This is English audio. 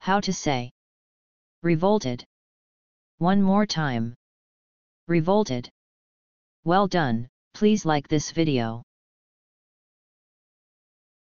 How to say revolted. One more time. Revolted. Well done, please like this video.